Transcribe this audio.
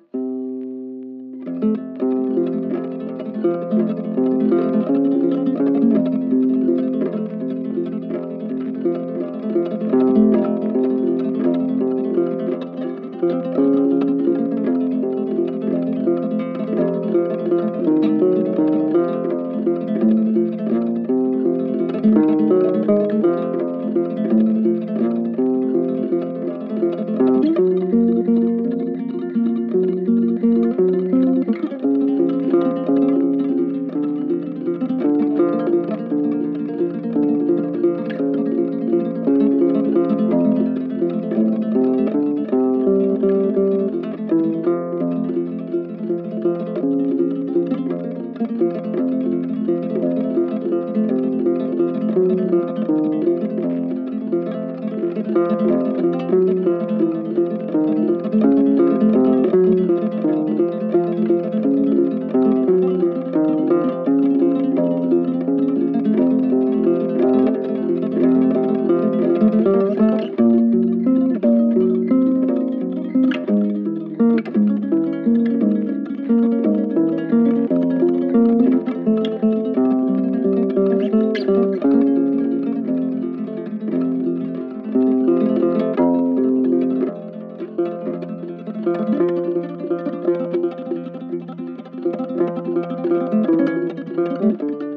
Thank Música